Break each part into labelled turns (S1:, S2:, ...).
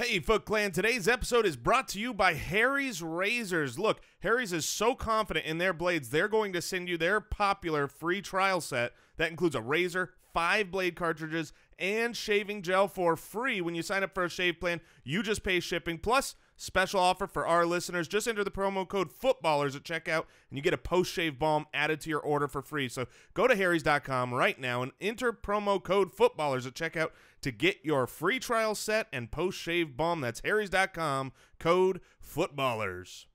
S1: Hey, Foot Clan, today's episode is brought to you by Harry's Razors. Look, Harry's is so confident in their blades, they're going to send you their popular free trial set that includes a razor, five blade cartridges, and shaving gel for free when you sign up for a shave plan. You just pay shipping. Plus, special offer for our listeners just enter the promo code footballers at checkout and you get a post shave balm added to your order for free so go to harrys.com right now and enter promo code footballers at checkout to get your free trial set and post shave balm that's harrys.com code footballers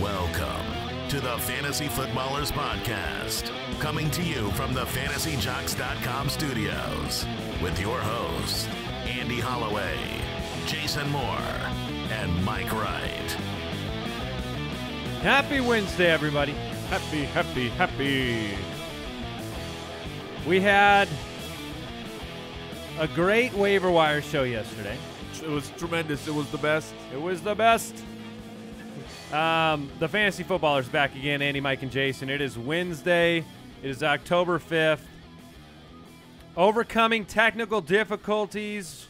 S2: Welcome to the Fantasy Footballers Podcast, coming to you from the FantasyJocks.com studios with your hosts, Andy Holloway, Jason Moore, and Mike Wright.
S3: Happy Wednesday, everybody. Happy, happy, happy. We had a great waiver wire show yesterday.
S4: It was tremendous. It was the best.
S3: It was the best. Um, the fantasy footballers back again, Andy, Mike, and Jason. It is Wednesday. It is October 5th. Overcoming technical difficulties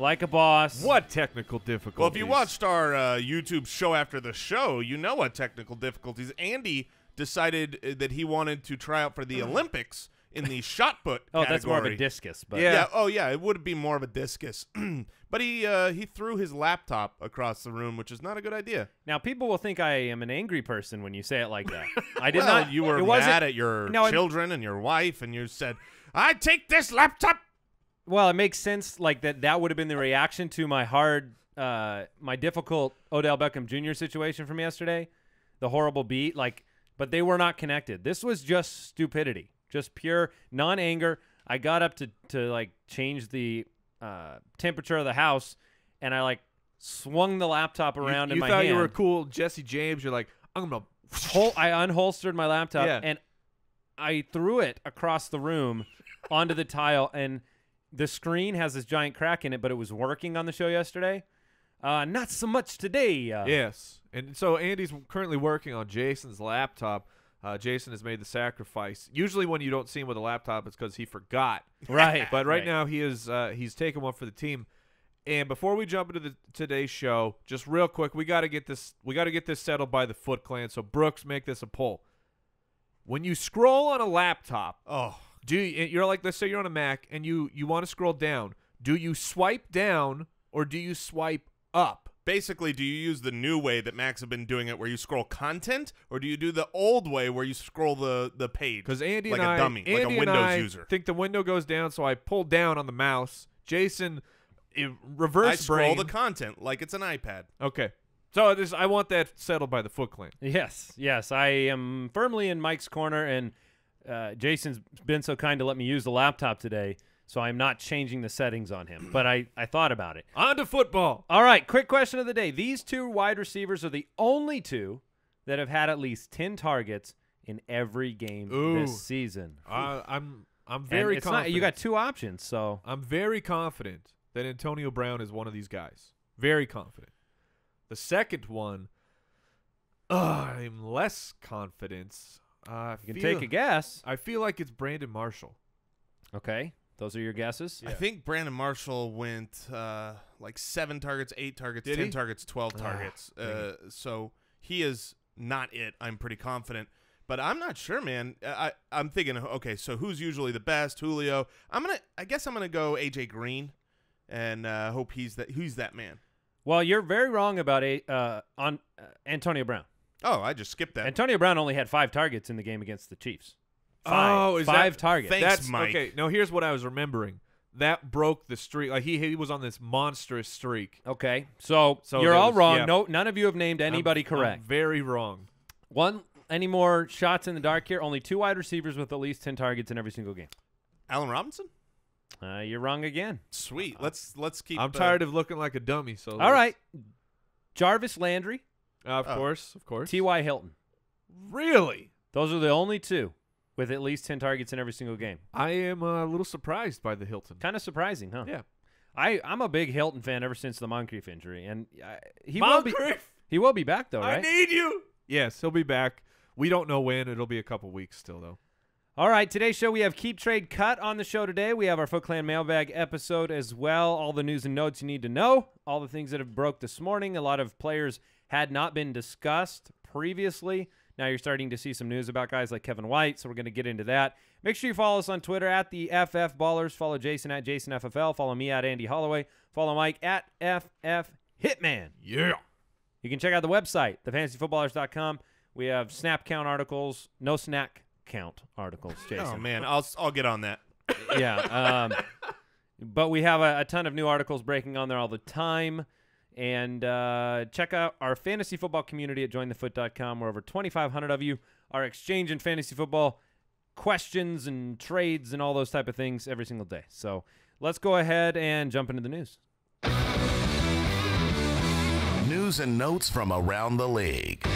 S3: like a boss.
S4: What technical difficulties?
S1: well if you watched our uh, youtube show after the show you know what technical difficulties andy decided uh, that he wanted to try out for the olympics in the shot put
S3: Oh, that's more of a discus, but
S4: Yeah.
S1: Yeah. Oh, yeah. It would be more of a discus, but he uh, he threw his laptop across the room, which is not a good idea.
S3: now people will think I am an angry person when you say it like that. I did
S1: well,
S3: not.
S1: You were
S3: it wasn't-
S1: mad at your
S3: No, I'm-
S1: children and your wife, and you said, "I take this laptop."
S3: Well, it makes sense. Like that. That would have been the reaction to my hard, uh, my difficult Odell Beckham Jr. situation from yesterday, the horrible beat. Like, but they were not connected. This was just stupidity, just pure non-anger. I got up to to like change the uh, temperature of the house, and I like swung the laptop around
S4: you,
S3: in my
S4: thought you were cool, Jesse James. You're like, I'm gonna.
S3: Hol- I unholstered my laptop
S4: Yeah.
S3: and I threw it across the room onto the tile, and the screen has this giant crack in it, but it was working on the show yesterday. Uh, not so much today. Uh,
S4: Yes, and so Andy's currently working on Jason's laptop. Uh, Jason has made the sacrifice. Usually, when you don't see him with a laptop, it's because he forgot.
S3: Right.
S4: But right, now, he is uh, he's taking one for the team. And before we jump into the today's show, just real quick, we got to get this we got to get this settled by the Foot Clan. So Brooks, make this a poll. When you scroll on a laptop,
S1: Oh,
S4: do you, eh, you're like let's say you're on a Mac and you you want to scroll down. Do you swipe down or do you swipe up?
S1: basically, do you use the new way that Macs have been doing it, where you scroll content, or do you do the old way where you scroll the the page?
S4: Because Andy
S1: like
S4: and
S1: a
S4: I,
S1: dummy,
S4: Andy
S1: like a
S4: and
S1: Windows
S4: I
S1: user.
S4: think the window goes down, so I pull down on the mouse. Jason, i- reverse
S1: I scroll
S4: brain.
S1: the content like it's an iPad.
S4: okay, so this I want that settled by the Foot Clan.
S3: Yes, yes. I am firmly in Mike's corner, and uh, Jason's been so kind to let me use the laptop today, so I'm not changing the settings on him. But I, I thought about it.
S4: On to football.
S3: All right, quick question of the day. These two wide receivers are the only two that have had at least 10 targets in every game
S4: Ooh.
S3: this season.
S4: Uh, I'm I'm
S3: And
S4: very
S3: it's not,
S4: confident.
S3: you got two options, so
S4: I'm very confident that Antonio Brown is one of these guys. Very confident. The second one, uh, I'm less confident. Uh, I
S3: you can
S4: feel,
S3: take a guess.
S4: I feel like it's Brandon Marshall.
S3: Okay, those are your guesses.
S1: I think Brandon Marshall went uh, like seven targets, eight targets,
S4: Did
S1: ten
S4: he?
S1: targets, twelve
S4: Ah,
S1: targets. Uh, so he is not it. I'm pretty confident, but I'm not sure, man. I I'm thinking, okay, so who's usually the best? Julio. I'm gonna. I guess I'm gonna go AJ Green, and uh, hope he's that. Who's that man?
S3: Well, you're very wrong about a uh, on uh, Antonio Brown.
S1: Oh, I just skipped that.
S3: Antonio Brown only had five targets in the game against the Chiefs. Five,
S4: Oh, is
S3: five
S4: that-
S3: targets.
S1: Thanks,
S4: That's
S1: Mike.
S4: okay. Now here's what I was remembering. That broke the streak. Like he he was on this monstrous streak.
S3: Okay, so,
S4: So
S3: you're all
S4: was-
S3: wrong.
S4: yeah.
S3: No, none of you have named anybody
S4: I'm-
S3: correct.
S4: I'm very wrong.
S3: One, any more shots in the dark here? Only two wide receivers with at least ten targets in every single game.
S1: Allen Robinson.
S3: Uh, you're wrong again.
S1: Sweet. Let's let's keep.
S4: I'm
S1: uh,
S4: tired of looking like a dummy. So
S3: All right, Jarvis Landry,
S4: Uh, of
S1: Oh.
S4: course, of course.
S3: T.Y. Hilton.
S4: Really?
S3: Those are the only two with at least ten targets in every single game.
S4: I am uh, a little surprised by the Hilton.
S3: Kind of surprising, huh?
S4: Yeah.
S3: I I'm a big Hilton fan ever since the Moncrief injury, and uh, he will be
S4: Moncrief,
S3: he will be back though,
S4: I need you. Yes, he'll be back. We don't know when. It'll be a couple weeks still, though.
S3: All right, today's show we have Keep Trade Cut on the show today. We have our Foot Clan mailbag episode as well. All the news and notes you need to know, all the things that have broke this morning. A lot of players had not been discussed previously. Now you're starting to see some news about guys like Kevin White, so we're going to get into that. Make sure you follow us on Twitter at the FF Ballers. Follow Jason at JasonFFL. Follow me at Andy Holloway. Follow Mike at FF Hitman.
S4: Yeah.
S3: You can check out the website, thefantasyfootballers.com. We have snap count articles, no snack count articles, Jason.
S1: Oh man, I'll I'll get on that.
S3: yeah. Um, but we have a, a ton of new articles breaking on there all the time. And uh, check out our fantasy football community at jointhefoot.com, where over 2,500 of you are exchanging fantasy football questions and trades and all those type of things every single day. So let's go ahead and jump into the news.
S2: News and notes from around the league.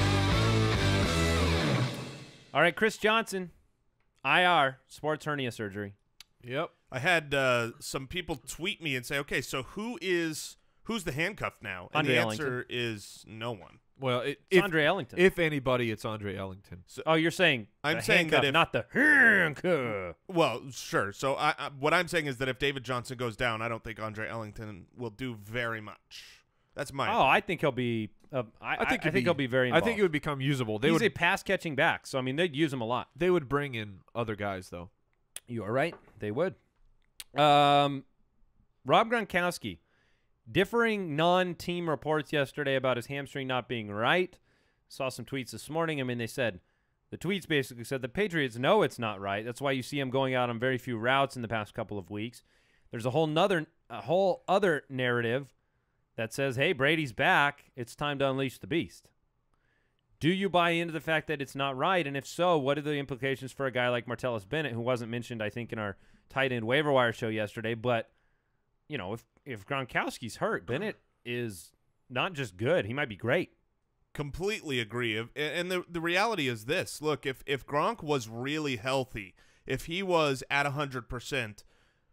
S3: All right, Chris Johnson, IR, sports hernia surgery.
S4: Yep.
S1: I had uh, some people tweet me and say, "Okay, so who is who's the handcuff now?" And
S3: Andre
S1: the
S3: Ellington.
S1: answer is no one.
S4: Well, it,
S3: It's
S4: if,
S3: Andre Ellington.
S4: if anybody, it's Andre Ellington.
S3: oh, you're saying
S1: I'm
S3: the
S1: saying that if-
S3: not the handcuff.
S1: Well, sure. So I, I, what I'm saying is that if David Johnson goes down, I don't think Andre Ellington will do very much. That's my.
S3: Oh, I think he'll be. Uh, I, I think, I
S4: it'd
S3: think he'll be very.
S4: I think it would become usable. They
S3: He's
S4: would
S3: a pass catching back, so I mean they'd use him a lot.
S4: they would bring in other guys though.
S3: You are right. They would. Um, Rob Gronkowski, differing non-team reports yesterday about his hamstring not being right. Saw some tweets this morning. I mean, they said the tweets basically said the Patriots know it's not right. That's why you see him going out on very few routes in the past couple of weeks. There's a whole nother, a whole other narrative that says, "Hey, Brady's back. It's time to unleash the beast." Do you buy into the fact that it's not right? And if so, what are the implications for a guy like Martellus Bennett, who wasn't mentioned, I think, in our tight end waiver wire show yesterday? But you know, if if Gronkowski's hurt, Bennett uh-huh. is not just good; he might be great.
S1: completely agree. And the the reality is this: look, if if Gronk was really healthy, if he was at hundred percent,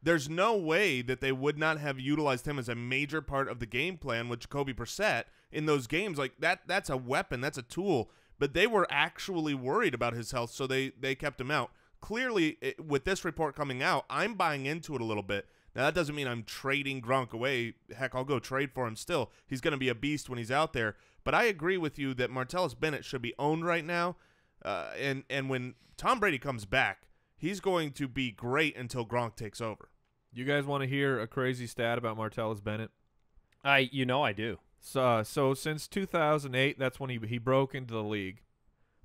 S1: there's no way that they would not have utilized him as a major part of the game plan with Jacoby Brissett in those games. Like that, that's a weapon, that's a tool. But they were actually worried about his health, so they they kept him out. Clearly, it, with this report coming out, I'm buying into it a little bit. Now that doesn't mean I'm trading Gronk away. Heck, I'll go trade for him still. He's going to be a beast when he's out there. But I agree with you that Martellus Bennett should be owned right now. Uh, and and when Tom Brady comes back, he's going to be great until Gronk takes over.
S4: You guys want to hear a crazy stat about Martellus Bennett?
S3: I, you know, I do.
S4: So, uh, so since 2008, that's when he he broke into the league.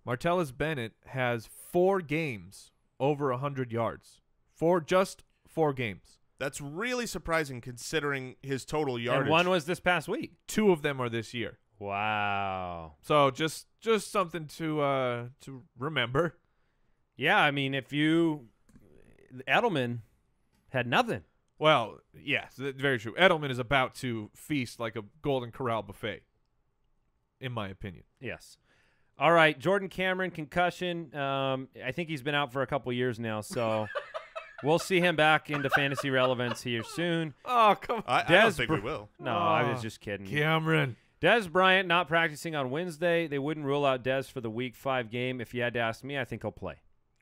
S4: Martellus Bennett has four games over 100 yards. Four just four games.
S1: That's really surprising considering his total yardage.
S3: And one was this past week.
S4: Two of them are this year.
S3: Wow.
S4: So just just something to uh to remember.
S3: Yeah, I mean, if you Edelman had nothing.
S4: Well, yes, very true. Edelman is about to feast like a Golden Corral buffet, in my opinion.
S3: Yes. All right, Jordan Cameron concussion. Um, I think he's been out for a couple years now, so we'll see him back into fantasy relevance here soon.
S4: Oh come
S1: I, I don't think we will.
S3: No, I
S4: Oh,
S3: was just kidding.
S4: Cameron.
S3: Dez Bryant not practicing on Wednesday. They wouldn't rule out Dez for the Week Five game. If you had to ask me, I think he'll play.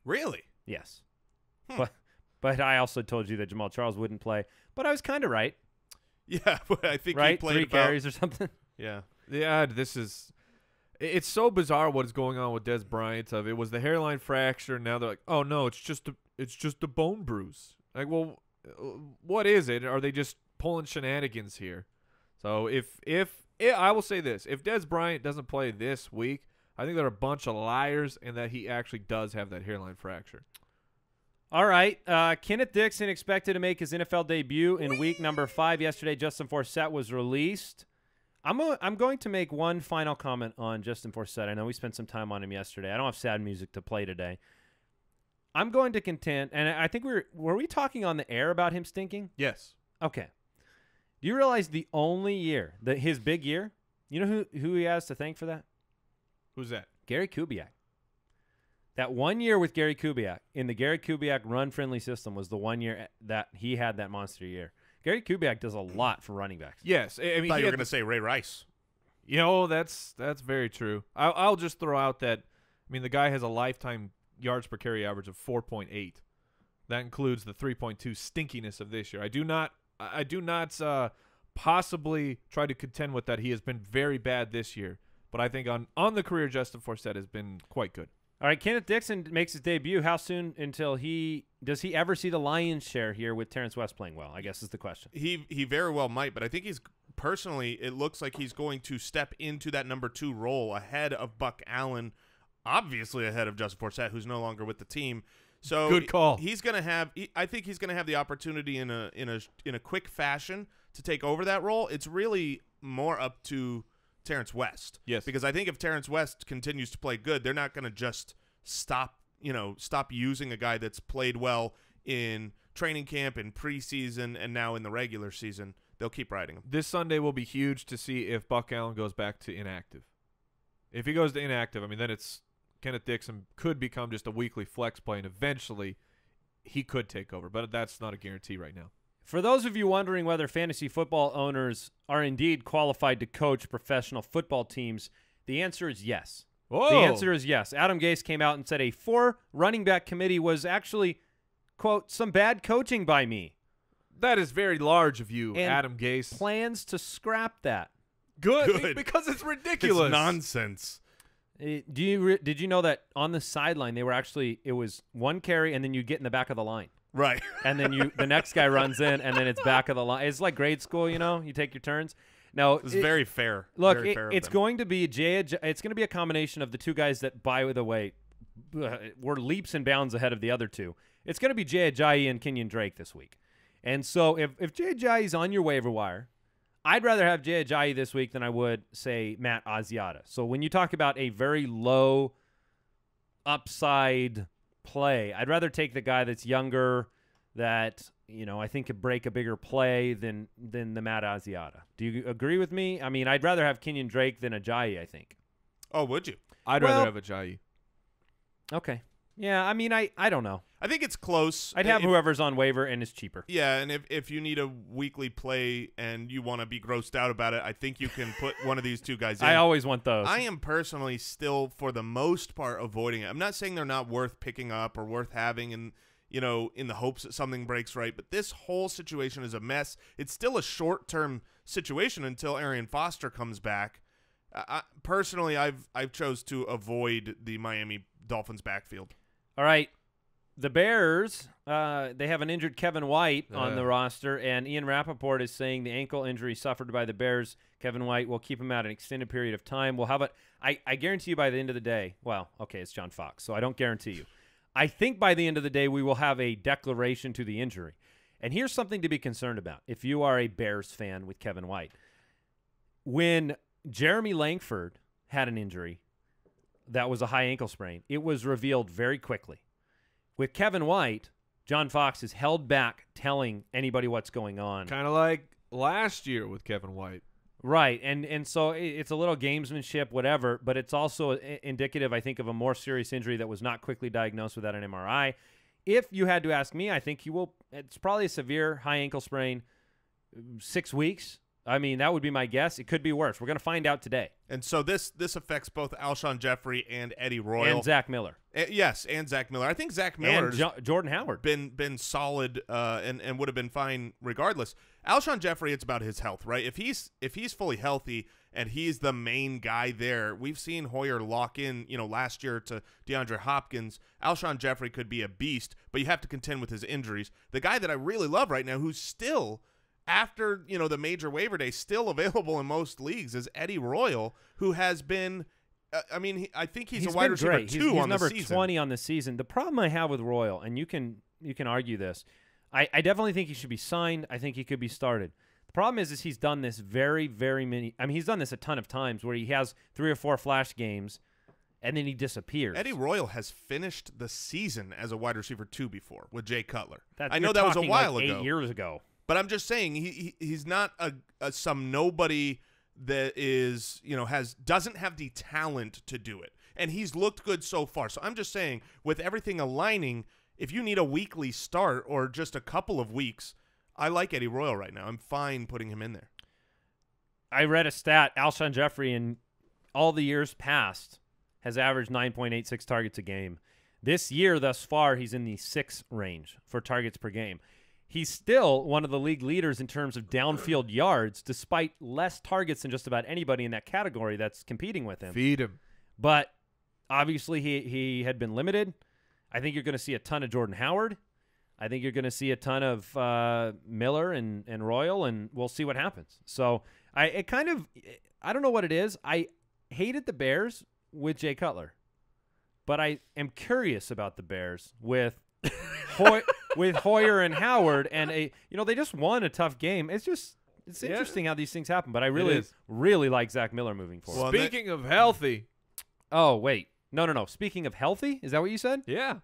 S1: Really?
S3: Yes,
S1: Hmm.
S3: but but I also told you that Jamaal Charles wouldn't play. But I was kind of right,
S1: Yeah, but I think he played
S3: Three
S1: about,
S3: carries or something.
S1: Yeah.
S4: Yeah, this is. It's so bizarre what is going on with Dez Bryant. Of it was the hairline fracture. Now they're like, oh no, it's just a, it's just a bone bruise. Like, well, uh, what is it? Are they just pulling shenanigans here? So if if i I will say this, if Dez Bryant doesn't play this week, I think they're a bunch of liars, and that he actually does have that hairline fracture.
S3: All right. Uh, Kenneth Dixon expected to make his NFL debut in week number five. Yesterday, Justin Forsett was released. I'm, a, I'm going to make one final comment on Justin Forsett. I know we spent some time on him yesterday. I don't have sad music to play today. I'm going to contend, and I think we were were we talking on the air about him stinking?
S4: Yes.
S3: Okay. Do you realize the only year that his big year? You know who who he has to thank for that?
S4: Who's that?
S3: Gary Kubiak. That one year with Gary Kubiak in the Gary Kubiak run friendly system was the one year that he had that monster year. Gary Kubiak does a lot for running backs.
S4: Yes. I I
S1: I
S4: mean,
S1: thought you were going to say Ray Rice.
S4: You know, that's that's very true. I'll, I'll just throw out that. I mean, the guy has a lifetime yards per carry average of 4.8. That includes the 3.2 stinkiness of this year. I do not I I do not uh, possibly try to contend with that. He has been very bad this year, but I think on on the career, Justin Forsett has been quite good.
S3: All right, Kenneth Dixon makes his debut. How soon until he does he ever see the lion's share here with Terrance West playing well? I guess is the question.
S1: He he very well might, but I think he's personally. It looks like he's going to step into that number two role ahead of Buck Allen, obviously ahead of Justin Forsett, who's no longer with the team. So
S4: Good call.
S1: He's going to have. He, I think he's going to have the opportunity in a in a in a quick fashion to take over that role. It's really more up to Terrance West.
S4: Yes.
S1: because I think if Terrance West continues to play good, they're not going to just stop. You know, stop using a guy that's played well in training camp in preseason and now in the regular season. They'll keep riding him.
S4: This Sunday will be huge to see if Buck Allen goes back to inactive. If he goes to inactive, I mean, then it's Kenneth Dixon could become just a weekly flex play, and eventually he could take over. But that's not a guarantee right now.
S3: For those of you wondering whether fantasy football owners are indeed qualified to coach professional football teams, the answer is yes.
S4: Oh,
S3: The answer is yes. Adam Gase came out and said a four running back committee was actually, quote, some bad coaching by me.
S4: that is very large of you,
S3: And
S4: Adam Gase.
S3: Plans to scrap that.
S4: Good,
S1: Good.
S4: because it's ridiculous.
S1: It's nonsense.
S3: Eh, do you re- did you know that on the sideline they were actually it was one carry and then you get in the back of the line
S1: Right.
S3: and then you the next guy runs in and then it's back of the line. It's like grade school, you know. You take your turns. No,
S1: It's
S3: it-
S1: very fair.
S3: Look,
S1: Very
S3: it-
S1: fair
S3: it's
S1: them.
S3: going to be Jay. It's going to be a combination of the two guys that, by the way, uh, were leaps and bounds ahead of the other two. It's going to be Jay Ajayi and Kenyan Drake this week. And so, if if Jay Ajayi's on your waiver wire, I'd rather have Jay Ajayi this week than I would say Matt Asiata. So when you talk about a very low upside play, I'd rather take the guy that's younger, that you know I think could break a bigger play than than the Matt Asiata. Do you agree with me? I mean, I'd rather have Kenyan Drake than Ajayi. I think.
S1: Oh, would you?
S4: I'd
S3: Well-
S4: rather have a Jai.
S3: Okay. Yeah, I mean, I I don't know.
S1: I think it's close.
S3: I'd have
S1: If-
S3: whoever's on waiver and is cheaper.
S1: Yeah, and if, if you need a weekly play and you want to be grossed out about it, I think you can put one of these two guys in.
S3: I always want those.
S1: I am personally still, for the most part, avoiding it. I'm not saying they're not worth picking up or worth having, and you know, in the hopes that something breaks right. But this whole situation is a mess. It's still a short term situation until Arian Foster comes back. I, I, personally, I've I've chose to avoid the Miami Dolphins backfield.
S3: All right. The Bears, uh, they have an injured Kevin White on
S4: Uh.
S3: the roster, and Ian Rapoport is saying the ankle injury suffered by the Bears, Kevin White, will keep him out an extended period of time. Well, how about I, I guarantee you by the end of the day, well, okay, it's John Fox, so I don't guarantee you. I think by the end of the day, we will have a declaration to the injury. And here's something to be concerned about if you are a Bears fan with Kevin White. When Jeremy Langford had an injury, that was a high ankle sprain. It was revealed very quickly. With Kevin White, John Fox is held back telling anybody what's going on.
S4: Kind of like last year with Kevin White.
S3: Right, and and so it's a little gamesmanship, whatever, but it's also indicative, I think, of a more serious injury that was not quickly diagnosed without an MRI. If you had to ask me, I think he will. It's probably a severe high ankle sprain, six weeks. I mean, that would be my guess. It could be worse. We're going to find out today.
S1: And so this this affects both Alshon Jeffery and Eddie Royal.
S3: And Zach Miller
S1: Uh, yes, and Zach Miller. I think Zach Miller
S3: and jo- Jordan Howard.
S1: been been solid uh, and and would have been fine regardless. Alshon Jeffery, it's about his health, right? If he's if he's fully healthy and he's the main guy there, we've seen Hoyer lock in, you know, last year to DeAndre Hopkins. Alshon Jeffery could be a beast, but you have to contend with his injuries. The guy that I really love right now, who's still after you know the major waiver day, still available in most leagues, is Eddie Royal, who has been. Uh, I mean, he, I think he's, a wide receiver
S3: great.
S1: two
S3: he's, he's
S1: on
S3: number
S1: the season.
S3: twenty on the season. The problem I have with Royal, and you can you can argue this, I, I definitely think he should be signed. I think he could be started. The problem is, is he's done this very, very many. I mean, he's done this a ton of times where he has three or four flash games, and then he disappears.
S1: Eddie Royal has finished the season as a wide receiver two before with Jay Cutler.
S3: That-
S1: I know that was a while
S3: like
S1: ago,
S3: eight years ago.
S1: But I'm just saying he, he he's not a, a some nobody that is you know has doesn't have the talent to do it, and he's looked good so far. So I'm just saying with everything aligning, if you need a weekly start or just a couple of weeks, I like Eddie Royal right now. I'm fine putting him in there.
S3: I read a stat: Alshon Jeffery in all the years past has averaged 9.86 targets a game. This year, thus far, he's in the six range for targets per game. He's still one of the league leaders in terms of downfield yards, despite less targets than just about anybody in that category that's competing with him.
S4: Feed him.
S3: But obviously, he he had been limited. I think you're going to see a ton of Jordan Howard. I think you're going to see a ton of uh, Miller and and Royal, and we'll see what happens. So I it kind of I don't know what it is. I hated the Bears with Jay Cutler, but I am curious about the Bears with Hoy- with Hoyer and Howard, and a you know they just won a tough game. It's just it's
S4: Yeah.
S3: interesting how these things happen. But I really really like Zach Miller moving forward.
S1: Well, and that-
S4: Speaking of healthy,
S3: Oh wait, no, no, no. Speaking of healthy, is that what you said?
S4: yeah,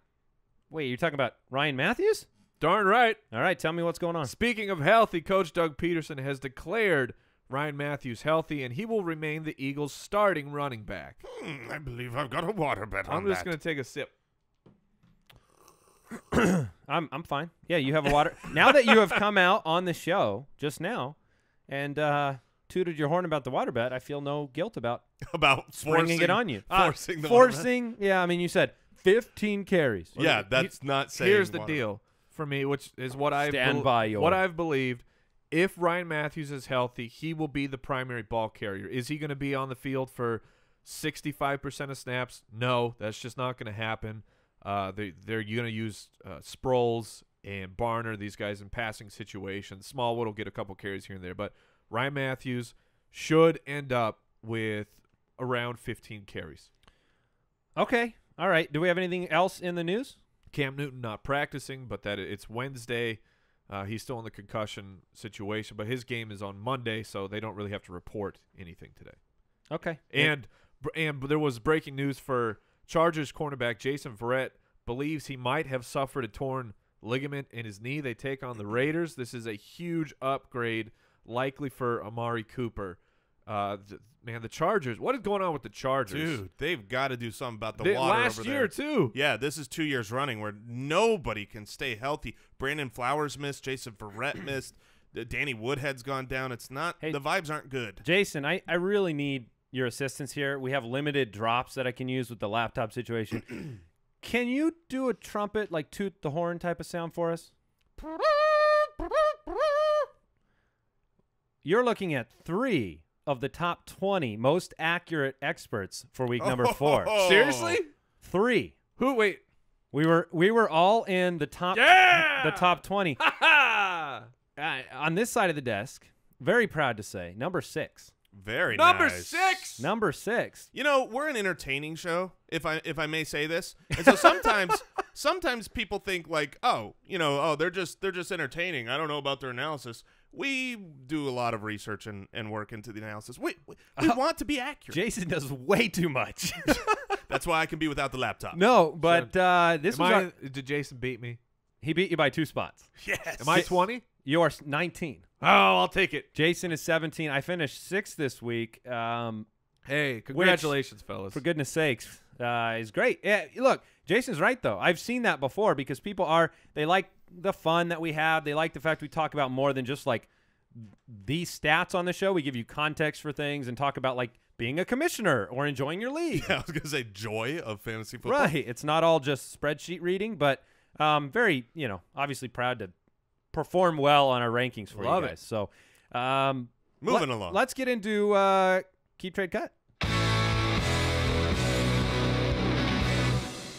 S3: Wait, you're talking about Ryan Mathews?
S4: darn right.
S3: All right, tell me what's going on.
S4: Speaking of healthy, Coach Doug Pederson has declared Ryan Mathews healthy, and he will remain the Eagles' starting running back.
S1: Hmm, I believe I've got a water bet on
S4: I'm just going to take a sip.
S3: I'm I'm fine. Yeah, you have a water. now that you have come out on the show just now, and uh, tooted your horn about the water bet, I feel no guilt about
S1: about
S3: springing
S1: forcing,
S3: it on you. Ah,
S1: Forcing the water
S3: forcing. Yeah, I mean, you said 15 carries.
S1: Yeah, that's not saying.
S4: Here's the deal for me, which is what I've
S3: Stand by your-
S4: what I've believed. If Ryan Mathews is healthy, he will be the primary ball carrier. Is he going to be on the field for 65% of snaps? No, that's just not going to happen. Uh, they, they're going to use uh, Sproles and Barner, these guys in passing situations. Smallwood will get a couple carries here and there, but Ryan Mathews should end up with around 15 carries.
S3: Okay. All right. Do we have anything else in the news?
S4: Cam Newton not practicing, but that it's Wednesday. Uh, he's still in the concussion situation, but his game is on Monday, so they don't really have to report anything today.
S3: Okay.
S4: And and there was breaking news for Chargers cornerback Jason Verrett believes he might have suffered a torn ligament in his knee. They take on the Raiders. This is a huge upgrade, likely for Amari Cooper. Uh, th- man, the Chargers. What is going on with the Chargers?
S1: Dude, they've got to do something about the
S4: They-
S1: water
S4: last
S1: over
S4: year
S1: there.
S4: too.
S1: Yeah, this is two years running where nobody can stay healthy. Brandon Flowers missed. Jason Verrett missed. Danny Woodhead's gone down. It's not.
S3: Hey.
S1: the vibes aren't good.
S3: Jason, I, I really need your assistance here. We have limited drops that I can use with the laptop situation. can you do a trumpet, like toot the horn type of sound for us? You're looking at three of the top 20 most accurate experts for week number four.
S1: Oh.
S4: Seriously?
S3: Three.
S4: Who? Wait.
S3: We were we were all in the top
S4: Yeah!
S3: the top 20.
S4: Ha ha!
S3: Uh, on this side of the desk, very proud to say, number 6.
S1: Very
S4: Number
S1: nice.
S4: six.
S3: Number 6.
S1: You know, we're an entertaining show, if I if I may say this. And so sometimes sometimes people think like, oh, you know, oh, they're just they're just entertaining. I don't know about their analysis. We do a lot of research and, and work into the analysis. We we, we
S3: Uh,
S1: want to be accurate.
S3: Jason does way too much.
S1: That's why I can be without the laptop.
S3: no, but uh, this
S4: Am
S3: was
S4: I,
S3: our-
S4: did Jason beat me?
S3: he beat you by two spots.
S1: Yes.
S4: Am I 20?
S3: You're 19.
S4: Oh, I'll take it.
S3: Jason is 17. I finished sixth this week. Um,
S4: Hey, congratulations, fellas.
S3: for goodness sakes, uh, is great. Yeah, look, Jason's right though. I've seen that before because people are they like the fun that we have. They like the fact we talk about more than just like these stats on the show. We give you context for things and talk about like being a commissioner or enjoying your league.
S1: Yeah, I was gonna say joy of fantasy football.
S3: Right. It's not all just spreadsheet reading, but um, very, you know, obviously proud to perform well on our rankings for
S4: Love
S3: you
S4: it.
S3: guys. So, um,
S1: Moving
S3: let-
S1: along.
S3: Let's get into uh, keep trade cut.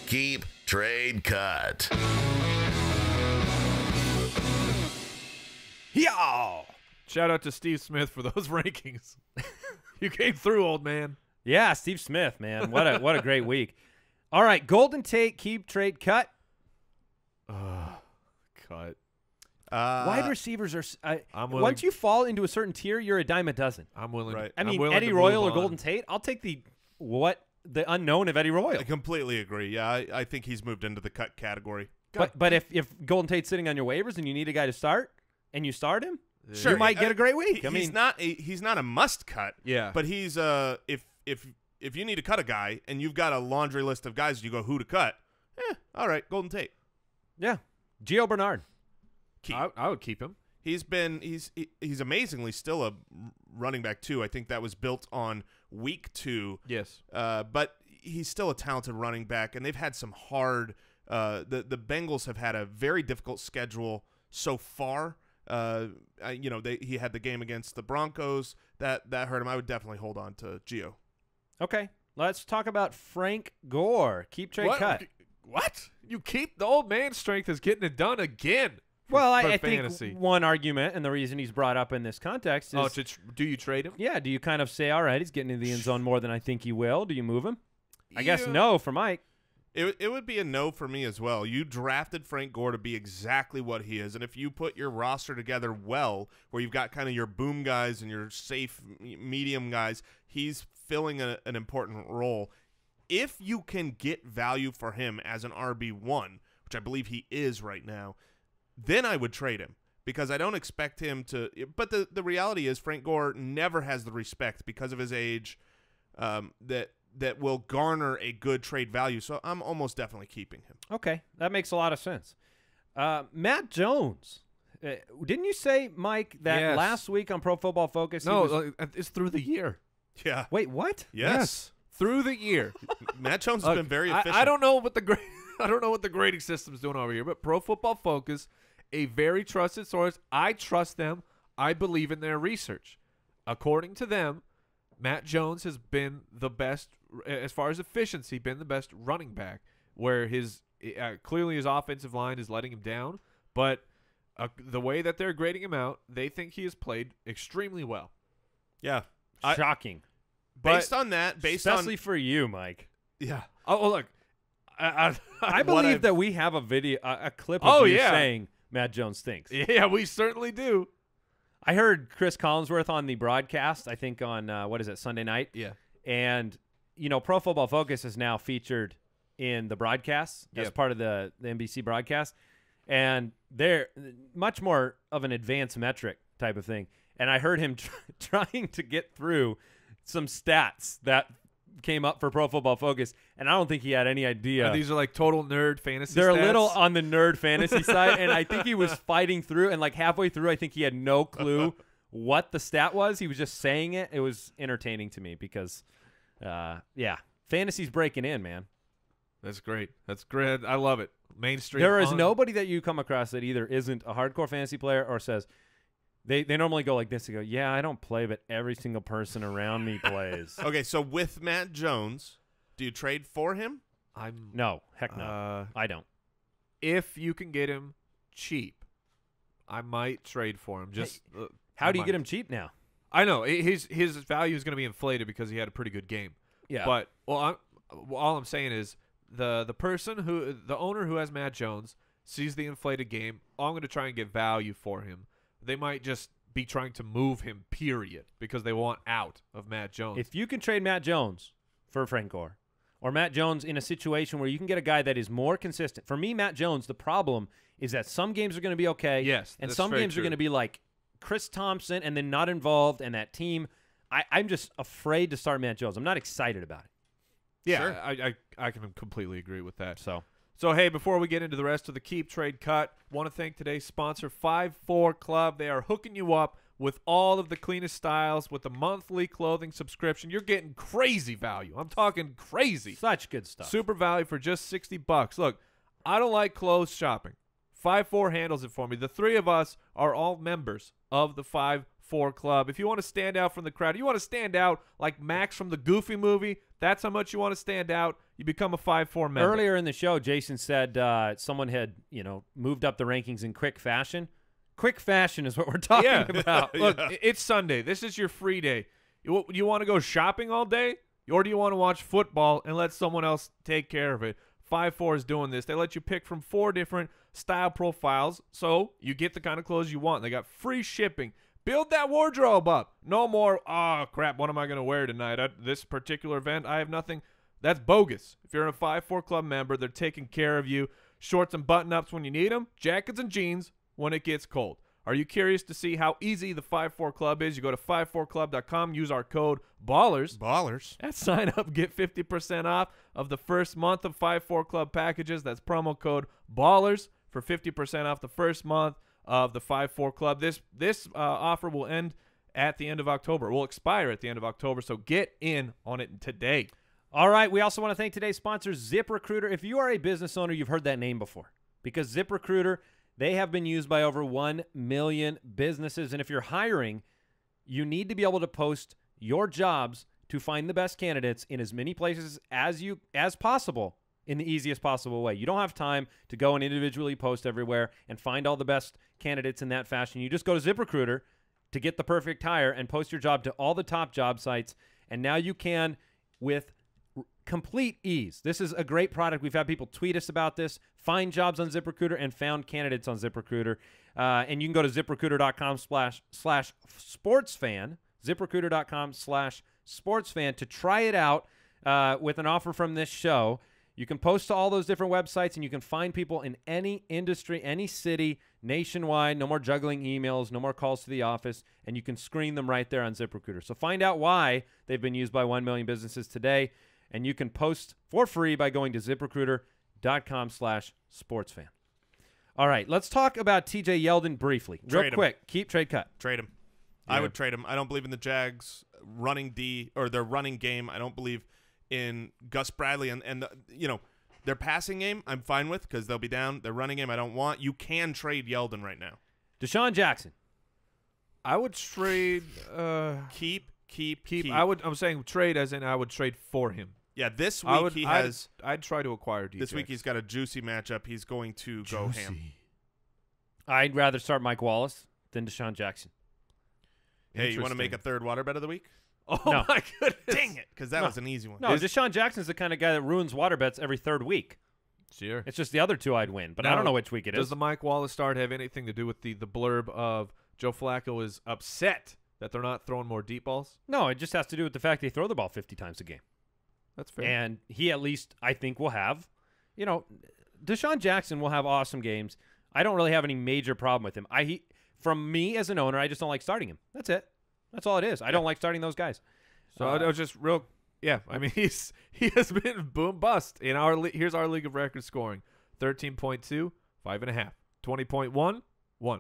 S2: Keep Trade Cut.
S3: Yeah.
S4: Shout out to Steve Smith for those rankings. you came through, old man.
S3: Yeah, Steve Smith, man. What a what a great week. All right, Golden Tate keep trade cut.
S4: Uh, Cut.
S1: Uh,
S3: Wide receivers are uh,
S4: I'm willing-
S3: once you fall into a certain tier, you're a dime a dozen.
S4: I'm willing.
S1: Right.
S3: I mean,
S4: willing
S3: Eddie Royal or. Golden Tate. I'll take the what the unknown of Eddie Royal.
S1: I completely agree. Yeah, I, I think he's moved into the cut category.
S3: But but if if Golden Tate's sitting on your waivers and you need a guy to start and you start him,
S1: Sure,
S3: you might get a great week.
S1: He-
S3: I mean,
S1: he's not a he's not a must cut.
S4: Yeah.
S1: but he's uh if if if you need to cut a guy and you've got a laundry list of guys, you go who to cut. Eh, all right, Golden Tate.
S3: yeah, Gio Bernard.
S1: Keep.
S4: I, I would keep him.
S1: He's been he's he- he's amazingly still a running back too. I think that was built on week two.
S4: Yes.
S1: Uh, but he's still a talented running back, and they've had some hard. Uh, the the Bengals have had a very difficult schedule so far. Uh, you know, they he had the game against the Broncos that that hurt him. I would definitely hold on to Gio.
S3: Okay, let's talk about Frank Gore. Keep trade
S4: what?
S3: cut.
S4: What? You keep the old man strength is getting it done again.
S3: Well, I, I
S4: fantasy.
S3: think one argument and the reason he's brought up in this context oh, is
S4: oh, to tr- do you trade him?
S3: yeah. Do you kind of say, all right, he's getting into the end zone more than I think he will? Do you move him? I guess no for Mike.
S1: It, would- it would be a no for me as well. You drafted Frank Gore to be exactly what he is, and if you put your roster together well, where you've got kind of your boom guys and your safe medium guys, he's filling a, an important role. If you can get value for him as an RB one, which I believe he is right now, then I would trade him because I don't expect him to. But the the reality is Frank Gore never has the respect because of his age um, that that will garner a good trade value. So I'm almost definitely keeping him.
S3: Okay, that makes a lot of sense. Uh, Matt Jones. Uh, didn't you say, Mike, that
S4: Yes.
S3: last week on Pro Football Focus?
S4: No,
S3: was-
S4: uh, it's through the year.
S1: Yeah.
S3: wait, what?
S1: Yes.
S4: through the year.
S1: Matt Jones has
S4: Look,
S1: been very
S4: I-
S1: efficient.
S4: I, don't know what the grade. I don't know what the grading system's doing over here, but Pro Football Focus, a very trusted source. I trust them. I believe in their research. According to them, Matt Jones has been the best as far as efficiency, been the best running back. Where his uh, clearly his offensive line is letting him down, but uh, the way that they're grading him out, they think he has played extremely well.
S1: Yeah. I-
S3: Shocking.
S1: Based on that, based
S3: Especially
S1: on
S3: for you, Mike.
S1: yeah.
S4: Oh, oh, look, I, I,
S3: I believe that we have a video, a, a clip of
S4: Oh,
S3: you
S4: yeah.
S3: saying Matt Jones stinks.
S4: Yeah, we certainly do.
S3: I heard Cris Collinsworth on the broadcast. I think on uh, what is it Sunday night,
S4: Yeah.
S3: and you know Pro Football Focus is now featured in the broadcasts as part of the, the NBC broadcast, and they're much more of an advanced metric type of thing. And I heard him tr- trying to get through some stats that came up for Pro Football Focus, and I don't think he had any idea.
S4: And these are like total nerd fantasy.
S3: They're a little on the nerd fantasy side, and I think he was fighting through, and like halfway through, I think he had no clue what the stat was. He was just saying it. It was entertaining to me because, uh, yeah, fantasy's breaking in, man.
S4: That's great. That's great. I love it. Mainstream.
S3: There is
S4: on-
S3: nobody that you come across that either isn't a hardcore fantasy player or says they they normally go like this. They go, yeah, I don't play, but every single person around me plays.
S1: Okay, so with Matt Jones, do you trade for him?
S4: I'm
S3: No, heck no,
S4: Uh,
S3: I don't.
S4: if you can get him cheap, I might trade for him. Just uh,
S3: How
S4: I
S3: do you get
S4: might.
S3: him cheap now?
S4: I know i- his his value is going to be inflated because he had a pretty good game.
S3: Yeah,
S4: But well, I'm, well, all I'm saying is the the person who the owner who has Matt Jones sees the inflated game. I'm going to try and get value for him. They might just be trying to move him, period, because they want out of Matt Jones.
S3: If you can trade Matt Jones for Frank Gore, or Matt Jones in a situation where you can get a guy that is more consistent. For me, Matt Jones, the problem is that some games are going to be okay.
S4: Yes,
S3: And some
S4: very
S3: games are going to be like Chris Thompson and then not involved and that team. I, I'm just afraid to start Matt Jones. I'm not excited about it.
S4: yeah,
S1: Sure.
S4: I, I I can completely agree with that.
S3: So
S4: So, hey, before we get into the rest of the Keep Trade Cut, want to thank today's sponsor, 5-4 Club. They are hooking you up with all of the cleanest styles with a monthly clothing subscription. You're getting crazy value. I'm talking crazy.
S3: such good stuff.
S4: Super value for just 60 bucks. Look, I don't like clothes shopping. 5-4 handles it for me. The three of us are all members of the 5-4 Club. If you want to stand out from the crowd, you want to stand out like Max from the Goofy movie, that's how much you want to stand out. You become a 5-4 member.
S3: Earlier in the show, Jason said uh, someone had you know moved up the rankings in quick fashion. Quick fashion is what we're talking
S4: yeah.
S3: about.
S4: Look, i- it's Sunday. This is your free day. You, you want to go shopping all day, or do you want to watch football and let someone else take care of it? Five Four is doing this. They let you pick from four different style profiles, so you get the kind of clothes you want. They got free shipping. Build that wardrobe up. No more. Oh crap! What am I going to wear tonight? At this particular event, I have nothing. That's bogus. If you're a Five Four Club member, they're taking care of you. Shorts and button ups when you need them. Jackets and jeans when it gets cold. Are you curious to see how easy the 5-4 Club is? You go to 54club.com, use our code BALLERS.
S1: Ballers.
S4: At sign up, get 50% off of the first month of 5-4 Club packages. That's promo code BALLERS for 50% off the first month of the 5-4 Club. This this uh, offer will end at the end of October. Will expire at the end of October, so get in on it today.
S3: All right. We also want to thank today's sponsor, ZipRecruiter. If you are a business owner, you've heard that name before because ZipRecruiter, they have been used by over 1 million businesses. And if you're hiring, you need to be able to post your jobs to find the best candidates in as many places as you as possible in the easiest possible way. You don't have time to go and individually post everywhere and find all the best candidates in that fashion. You just go to ZipRecruiter to get the perfect hire and post your job to all the top job sites. And now you can with complete ease. This is a great product. We've had people tweet us about this, find jobs on ZipRecruiter and found candidates on ZipRecruiter. Uh, and you can go to ziprecruiter.com slash slash sportsfan, ziprecruiter.com slash sportsfan to try it out uh, with an offer from this show. You can post to all those different websites and you can find people in any industry, any city, nationwide. No more juggling emails, no more calls to the office, and you can screen them right there on ZipRecruiter. So find out why they've been used by 1 million businesses today, and you can post for free by going to ziprecruiter.com slash sportsfan. All right, let's talk about TJ Yeldon briefly. Real
S1: Trade him.
S3: quick. Keep trade cut.
S1: Trade him. I would trade him. I don't believe in the Jags running D or their running game. I don't believe in Gus Bradley and and the, you know their passing game. I'm fine with because they'll be down. Their running game I don't want. You can trade Yeldon right now.
S3: DeSean Jackson.
S4: I would trade. Uh,
S1: Keep, keep,
S4: keep.
S1: keep.
S4: I would. I'm saying trade as in I would trade for him.
S1: Yeah, this week
S4: I would.
S1: he
S4: I'd-
S1: has.
S4: I'd, try to acquire DJ.
S1: This week he's got a juicy matchup. He's going to go ham.
S3: I'd rather start Mike Wallace than DeSean Jackson.
S1: Hey, you want to make a third water bet of the week?
S4: Oh
S3: No.
S4: my goodness!
S1: Dang it, because that
S3: No.
S1: was an easy one.
S3: No,
S4: Is-
S3: DeSean Jackson's the kind of guy that ruins water bets every third week.
S4: Sure.
S3: It's just the other two I'd win, but I don't know which week it
S4: Does
S3: is.
S4: the Mike Wallace start have anything to do with the the blurb of Joe Flacco is upset that they're not throwing more deep balls?
S3: no, it just has to do with the fact they throw the ball 50 times a game.
S4: That's fair.
S3: And he at least, I think, will have, you know, DeSean Jackson will have awesome games. I don't really have any major problem with him. I he, From me as an owner, I just don't like starting him. That's it. That's all it is. I don't like starting those guys.
S4: So
S3: Uh,
S4: I was just real. Yeah, I mean he's he has been boom bust in our le- here's our league of record scoring: 13.2, five and a half, 20.1, one.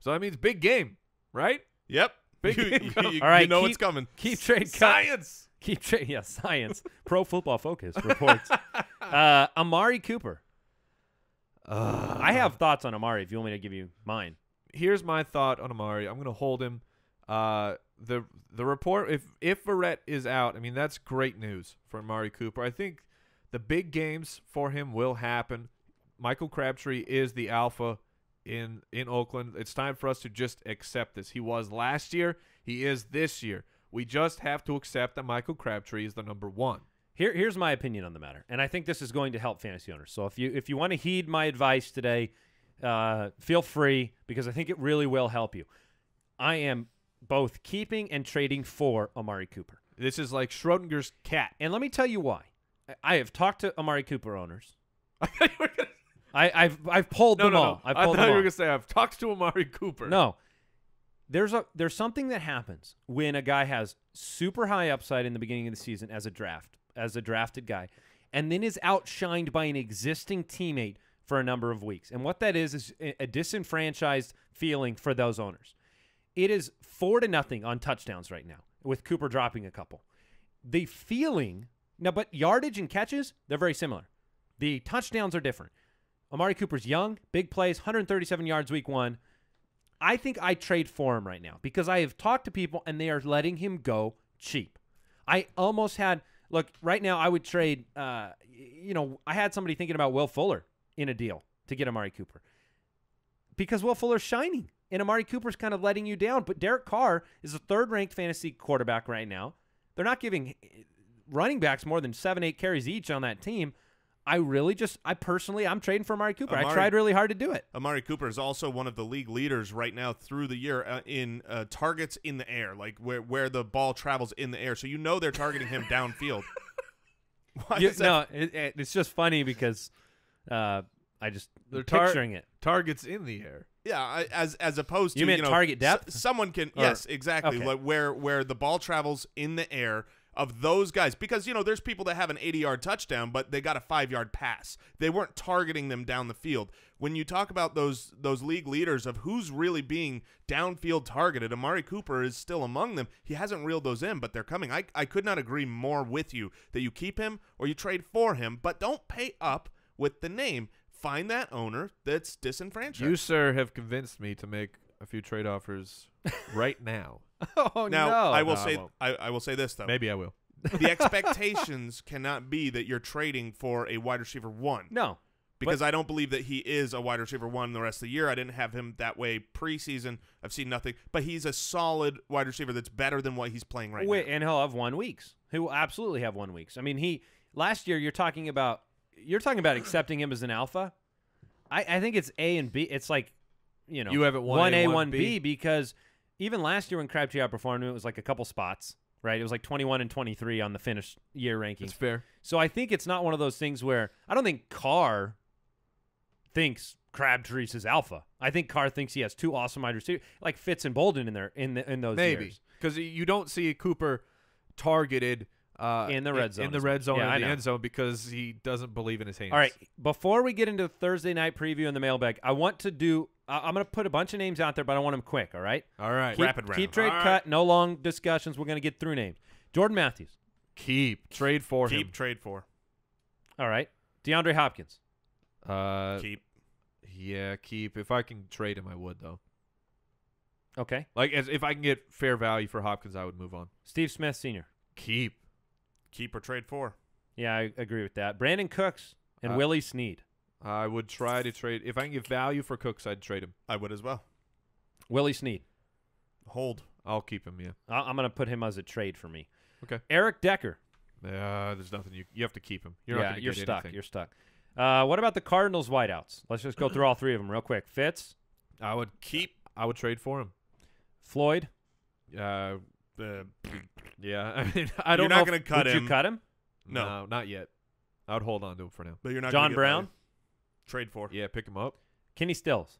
S4: So that means big game, right?
S1: Yep.
S4: Big
S1: you,
S4: game
S1: you- you-
S3: All right,
S1: you know
S3: keep-
S1: what's coming.
S3: Keep trade cut.
S4: Science.
S3: Keep trade. Yeah, science. Pro Football Focus reports. uh, Amari Cooper.
S4: Uh,
S3: I have thoughts on Amari. If you want me to give you mine.
S4: here's my thought on Amari. I'm going to hold him. Uh, the the report if if Verrett is out, I mean that's great news for Amari Cooper. I think the big games for him will happen. Michael Crabtree is the alpha in in Oakland. It's time for us to just accept this. He was last year. He is this year. We just have to accept that Michael Crabtree is the number one.
S3: Here, here's my opinion on the matter, and I think this is going to help fantasy owners. So if you if you want to heed my advice today, uh, feel free because I think it really will help you. I am both keeping and trading for Amari Cooper,
S4: This is like Schrodinger's cat.
S3: and let me tell you why. I- have talked to Amari Cooper owners.
S4: I thought you were gonna-
S3: I, I've I've pulled
S4: no,
S3: them
S4: no,
S3: all.
S4: no.
S3: I've
S4: I thought you were to say I've talked to Amari Cooper.
S3: No. There's a there's something that happens when a guy has super high upside in the beginning of the season as a draft, as a drafted guy, and then is outshined by an existing teammate for a number of weeks. And what that is is a disenfranchised feeling for those owners. It is 4 to nothing on touchdowns right now with Cooper dropping a couple. The feeling now but yardage and catches, they're very similar. The touchdowns are different. Amari Cooper's young, big plays, 137 yards week 1. I think I trade for him right now because I have talked to people and they are letting him go cheap. I almost had look right now. I would trade. Uh, you know, I had somebody thinking about Will Fuller in a deal to get Amari Cooper because Will Fuller's shining and Amari Cooper's kind of letting you down. But Derek Carr is a third-ranked fantasy quarterback right now. They're not giving eh, running backs more than seven, eight carries each on that team. I really just, I personally, I'm trading for Amari Cooper. I tried really hard to do it.
S1: Amari Cooper is also one of the league leaders right now through the year uh, in uh, targets in the air, like where where the ball travels in the air. So you know they're targeting him downfield.
S3: You- no, it, it- it's just funny because uh, I just
S4: They're tar-
S3: picturing it.
S4: Targets in the air.
S1: Yeah, as as opposed to
S3: You meant
S1: know,
S3: target
S1: s-
S3: depth?
S1: someone can
S3: Or-
S1: yes, exactly.
S3: okay.
S1: Like where where the ball travels in the air. of those guys because you know there's people that have an 80 yard touchdown but they got a 5 yard pass. They weren't targeting them down the field. When you talk about those those league leaders of who's really being downfield targeted, Amari Cooper is still among them. He hasn't reeled those in, but they're coming. I I could not agree more with you that you keep him or you trade for him, but don't pay up with the name. Find that owner that's disenfranchised.
S4: You, sir, have convinced me to make a few trade offers right now.
S3: oh
S1: now,
S3: no!
S1: I will
S4: No,
S1: say
S4: won't.
S1: I, I will say this though.
S4: Maybe I will.
S1: the expectations cannot be that you're trading for a wide receiver one.
S3: no.
S1: because I don't believe that he is a wide receiver one the rest of the year. I didn't have him that way preseason. I've seen nothing, but he's a solid wide receiver that's better than what he's playing right
S3: Wait,
S1: now.
S3: and he'll have one weeks. He will absolutely have one weeks. I mean, he last year. You're talking about you're talking about accepting him as an alpha. I, I think it's A and B. It's like you know
S4: You have it
S3: 1A,
S4: 1A,
S3: 1B
S4: 1B.
S3: because even last year when Crabtree outperformed him, it was like a couple spots, right? It was like 21 and 23 on the finish year rankings.
S4: It's fair.
S3: So I think it's not one of those things where I don't think Carr thinks Crabtree's his alpha. I think Carr thinks he has two awesome wide receivers, like Fitz and Boldin in there in the, in those
S4: Maybe
S3: years.
S4: because you don't see Cooper targeted uh,
S3: In the red zone
S4: in the red
S3: much.
S4: zone
S3: Yeah,
S4: or
S3: I
S4: the
S3: know.
S4: end zone because he doesn't believe in his hands.
S3: All right, before we get into Thursday night preview in the mailbag, I want to do. I I'm going to put a bunch of names out there, but I want them quick. All right,
S4: all right.
S3: keep,
S1: Rapid round.
S3: keep trade
S4: All right.
S3: cut. No long discussions. We're going to get through names. Jordan Matthews.
S4: Keep trade for
S1: Keep
S4: him.
S1: Keep trade for.
S3: All right, DeAndre Hopkins.
S4: Uh,
S1: Keep.
S4: yeah, keep. If I can trade him, I would though.
S3: Okay,
S4: Like as if I can get fair value for Hopkins, I would move on.
S3: Steve Smith Sr.
S4: Keep.
S1: Keep or trade for.
S3: Yeah, I agree with that. Brandin Cooks and
S4: Uh,
S3: Willie Snead.
S4: I would try to trade. If I can get value for Cooks, I'd trade him.
S1: I would as well.
S3: Willie Snead.
S1: Hold.
S4: I'll keep him. Yeah.
S3: I- I'm going to put him as a trade for me.
S4: Okay.
S3: Eric Decker.
S4: Uh, there's nothing you you have to keep him. You're
S3: yeah,
S4: not
S3: you're
S4: get
S3: stuck.
S4: anything.
S3: You're stuck. Uh, what about the Cardinals wideouts? Let's just go through all three of them real quick. Fitz,
S4: I would
S1: Keep.
S4: I would trade for him.
S3: Floyd.
S4: Uh,
S1: Uh,
S4: yeah. I mean, I don't
S1: you're
S4: know.
S1: not going to cut
S3: Would
S1: him.
S3: you cut him?
S1: No.
S4: not yet. I would hold on to him for now.
S1: But you're not
S3: John Brown?
S1: value. Trade for.
S4: Yeah, pick him up.
S3: Kenny Stills.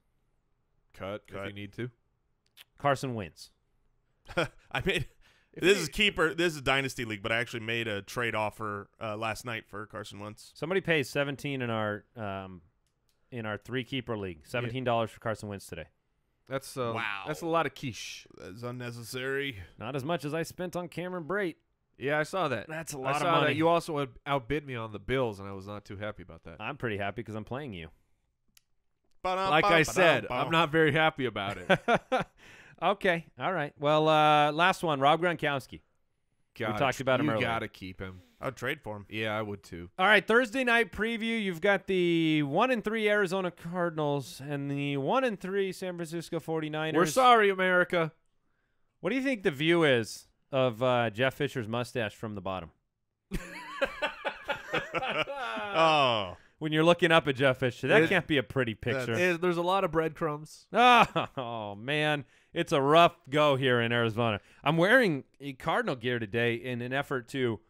S4: Cut, if
S1: Cut.
S4: you need to.
S3: Carson Wentz.
S1: I made.
S4: If
S1: this is keeper. This is dynasty league, but I actually made a trade offer uh, last night for Carson Wentz.
S3: Somebody pays 17 in our um, in our three keeper league. $17 for Carson Wentz today.
S4: That's uh,
S1: Wow.
S4: That's a lot of quiche.
S1: That's unnecessary.
S3: Not as much as I spent on Cameron Brate.
S4: Yeah, I saw that.
S3: That's a
S4: I
S3: lot
S4: saw
S3: of money.
S4: that. You also outbid me on the Bills, and I was not too happy about that.
S3: I'm pretty happy because I'm playing you.
S4: But like I said, I'm not very happy about it.
S3: okay. All right. Well, uh, last one, Rob Gronkowski.
S4: Gotta-
S3: talked about him
S4: You
S3: earlier.
S4: gotta keep him.
S1: I'd trade for him.
S4: Yeah, I would too.
S3: All right, Thursday night preview. You've got the one and three Arizona Cardinals and the one and three San Francisco 49ers.
S4: We're sorry, America.
S3: What do you think the view is of uh, Jeff Fisher's mustache from the bottom?
S1: Oh,
S3: When you're looking up at Jeff Fisher, that
S4: It-
S3: can't be a pretty picture.
S4: There's a lot of breadcrumbs.
S3: Oh, man, it's a rough go here in Arizona. I'm wearing a Cardinal gear today in an effort to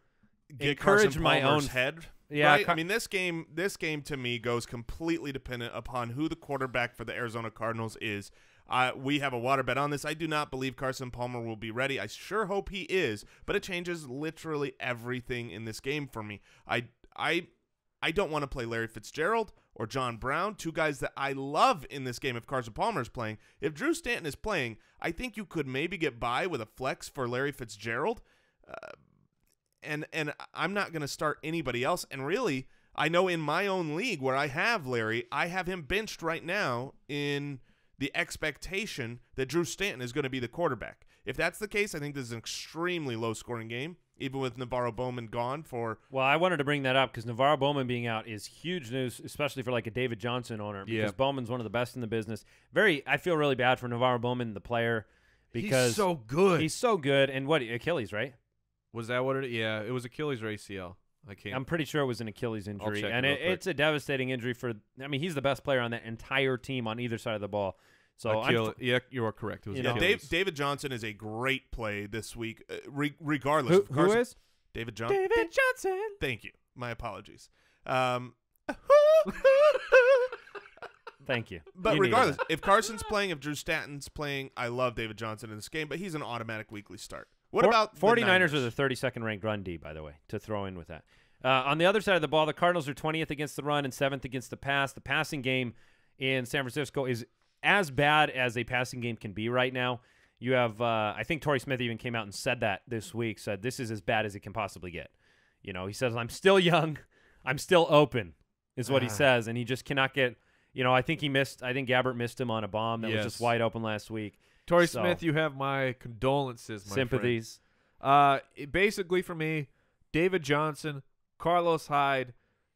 S1: get
S3: encourage my own
S1: head.
S3: Yeah,
S1: right? I mean this game. This game to me goes completely dependent upon who the quarterback for the Arizona Cardinals is. Uh, we have a water bet on this. I do not believe Carson Palmer will be ready. I sure hope he is, but it changes literally everything in this game for me. I I I don't want to play Larry Fitzgerald or John Brown, two guys that I love in this game if Carson Palmer is playing. If Drew Stanton is playing, I think you could maybe get by with a flex for Larry Fitzgerald. Uh, and and I'm not going to start anybody else. And really, I know in my own league where I have Larry, I have him benched right now in the expectation that Drew Stanton is going to be the quarterback. If that's the case, I think this is an extremely low scoring game, even with NaVorro Bowman gone for
S3: Well, I wanted to bring that up because NaVorro Bowman being out is huge news, especially for like a David Johnson owner. Because
S4: Yeah.
S3: Bowman's one of the best in the business. Very, I feel really bad for NaVorro Bowman, the player, because
S4: he's so good.
S3: he's so good. And what Achilles, right?
S4: was that what it? Yeah, it was Achilles or ACL. I can't.
S3: I'm pretty sure it was an Achilles injury, and
S4: it
S3: it, it's a devastating injury for. I mean, he's the best player on that entire team on either side of the ball. So I'm-
S4: yeah, you are correct. It was
S3: You
S1: yeah,
S3: know.
S1: Dave, David Johnson is a great play this week, uh, re- regardless.
S3: who,
S1: Carson-
S3: is
S1: David Johnson?
S3: David Johnson?
S1: Thank you. My apologies. Um,
S3: Thank you.
S1: But
S3: You
S1: regardless, if Carson's playing, if Drew Stanton's playing, I love David Johnson in this game, but he's an automatic weekly start. What
S3: Four-
S1: about the
S3: 49ers
S1: Niners?
S3: are the 32nd ranked run D, by the way, to throw in with that. Uh, on the other side of the ball, the Cardinals are 20th against the run and 7th against the pass. The passing game in San Francisco is as bad as a passing game can be right now. You have, uh, I think Torrey Smith even came out and said that this week, said this is as bad as it can possibly get. You know, he says, I'm still young. I'm still open, is what he
S4: Ah.
S3: says. And he just cannot get, you know, I think he missed, I think Gabbert missed him on a bomb that was just wide open last week.
S4: Torrey
S3: So-
S4: Smith, you have my condolences, my.
S3: Sympathies.
S4: Uh, basically for me, David Johnson, Carlos Hyde,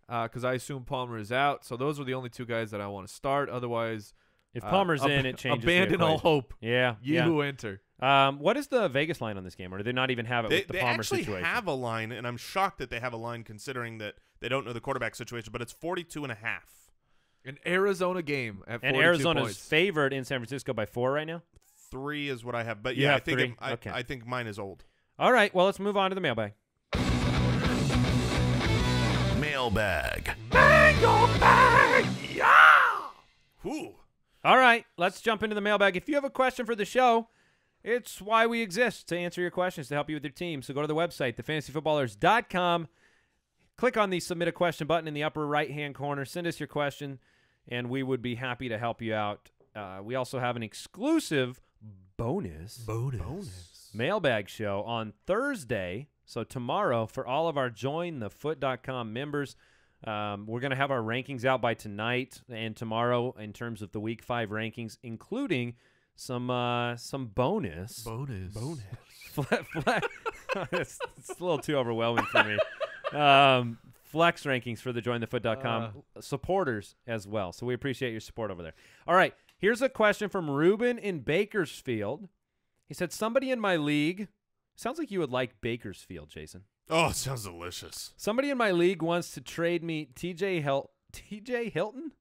S4: because I assume Palmer is out. So those are the only two guys that I want to start. Otherwise,
S3: If
S4: uh,
S3: Palmer's
S4: ab-
S3: in, it changes. the
S4: Abandon all hope.
S3: Yeah,
S4: You
S3: yeah.
S4: enter.
S3: Um, what is the Vegas line on this game, or do they not even have it
S1: They,
S3: with the
S1: they
S3: Palmer
S1: actually
S3: situation?
S1: have a line, and I'm shocked that they have a line considering that they don't know the quarterback situation, but it's 42 and a half.
S4: An Arizona game at
S3: and
S4: 42
S3: Arizona's
S4: points.
S3: favored in San Francisco by four right now.
S1: Three is what I have, but
S3: You
S1: yeah, I think it- I,
S3: Okay.
S1: I think mine is old.
S3: All right, well, let's move on to the mailbag.
S2: Mailbag.
S1: Whew.
S3: All right, let's jump into the mailbag. If you have a question for the show, it's why we exist to answer your questions to help you with your team. So go to the website, thefantasyfootballers.com. Click on the submit a question button in the upper right hand corner. Send us your question, and we would be happy to help you out. Uh, we also have an exclusive bonus
S4: bonus.
S3: mailbag show on Thursday. So tomorrow, for all of our jointhefoot.com members, um, we're going to have our rankings out by tonight and tomorrow in terms of the Week Five rankings, including some uh, some bonus.
S4: Bonus. Bonus.
S3: Fle- fle- it's, it's a little too overwhelming for me. Um, flex rankings for the jointhefoot.com supporters as well. So we appreciate your support over there. All right, here's a question from Ruben in Bakersfield. He said, "Somebody in my league sounds like you would like Bakersfield, Jason.
S1: Oh, it sounds delicious.
S3: Somebody in my league wants to trade me TJ Hil- TJ Hilton,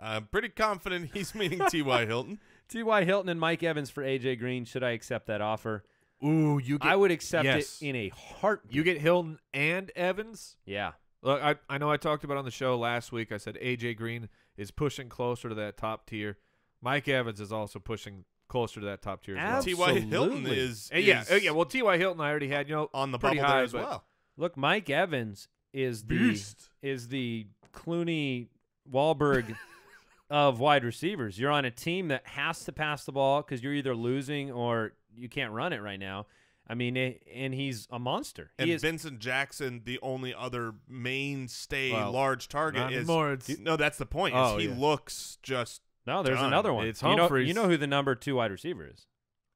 S1: I'm pretty confident he's meaning T.Y. Hilton.
S3: T.Y. Hilton, and Mike Evans for AJ Green. Should I accept that offer?
S4: Ooh, you get
S3: I would accept
S4: yes.
S3: it in a heartbeat.
S4: you get Hilton and Evans.
S3: yeah."
S4: Look, I I know I talked about on the show last week. I said AJ Green is pushing closer to that top tier. Mike Evans is also pushing closer to that top tier as well.
S1: T.Y. Hilton is,
S4: Uh, yeah,
S1: is
S4: uh, yeah. Well, T.Y. Hilton, I already had you know
S1: on the
S4: pretty
S1: bubble
S4: high
S1: there as well.
S3: Look, Mike Evans is the
S1: Beast.
S3: is the Clooney Wahlberg of wide receivers. You're on a team that has to pass the ball because you're either losing or you can't run it right now. I mean, it, and he's a monster.
S1: And
S3: he is.
S1: Vincent Jackson, the only other mainstay
S4: Well,
S1: large target is
S4: anymore. It's-
S1: no. That's the point. is
S4: Oh,
S1: he
S4: yeah.
S1: looks just
S3: no, there's
S1: done.
S3: another one.
S4: It's
S3: you know,
S4: Humphreys.
S3: you know who the number two wide receiver is?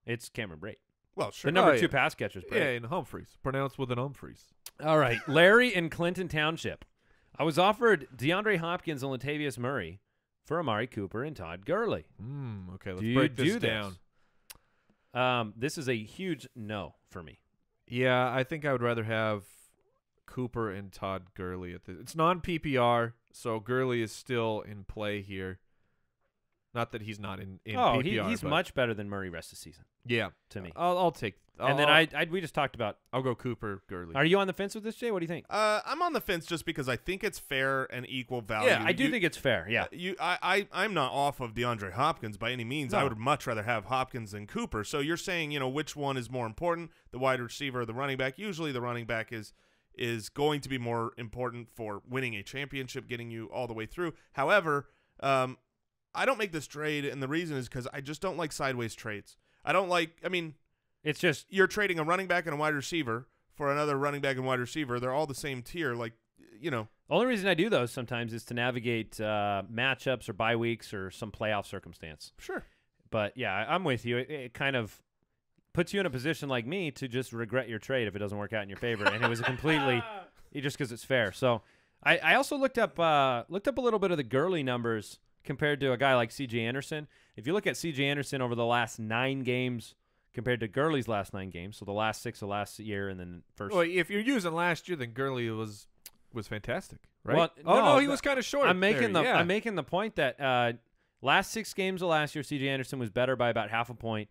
S3: It's Cameron Brate.
S1: well, sure.
S3: The number
S4: Oh,
S3: two
S4: yeah.
S3: pass catcher is Brate.
S4: yeah, in Humphreys, pronounced with an Humphreys.
S3: All right, Larry in Clinton Township. I was offered DeAndre Hopkins and Latavius Murray for Amari Cooper and Todd Gurley.
S4: Mm, okay, let's
S3: Do you
S4: break this
S3: do this?
S4: down.
S3: Um, this is a huge no for me.
S4: Yeah, I think I would rather have Cooper and Todd Gurley at the. It's non PPR, so Gurley is still in play here. Not that he's not in, in
S3: oh,
S4: PPR.
S3: he, he's
S4: but
S3: much better than Murray rest of the season
S4: Yeah,
S3: to me.
S4: I'll, I'll take. I'll,
S3: and then
S4: I'll,
S3: I, I, we just talked about.
S4: I'll go Cooper Gurley.
S3: Are you on the fence with this, Jay? What do you think?
S1: Uh, I'm on the fence just because I think it's fair and equal value.
S3: yeah, I do
S1: You-
S3: think it's fair. Yeah,
S1: You, I, I, I'm not off of DeAndre Hopkins by any means. I
S3: No.
S1: would much rather have Hopkins than Cooper. So you're saying, you know, which one is more important, the wide receiver or the running back? Usually, the running back is is going to be more important for winning a championship, getting you all the way through. However, um, I don't make this trade, and the reason is because I just don't like sideways trades. I don't like. I mean,
S3: it's just
S1: you're trading a running back and a wide receiver for another running back and wide receiver. They're all the same tier. Like, you know,
S3: the only reason I do those sometimes is to navigate uh, matchups or bye weeks or some playoff circumstance.
S1: sure.
S3: But yeah, I'm with you. It, it kind of puts you in a position like me to just regret your trade if it doesn't work out in your favor. and it was a completely just because it's fair. So I, I also looked up uh, looked up a little bit of the Gurley numbers compared to a guy like C.J. Anderson. If you look at C.J. Anderson over the last nine games compared to Gurley's last nine games, so the last six of last year and then first.
S4: Well, if you're using last year, then Gurley was was fantastic, right?
S3: Well,
S4: oh
S3: no,
S4: no, he was kind of short.
S3: I'm making
S4: there,
S3: the
S4: yeah.
S3: I'm making the point that uh, last six games of last year, C.J. Anderson was better by about half a point.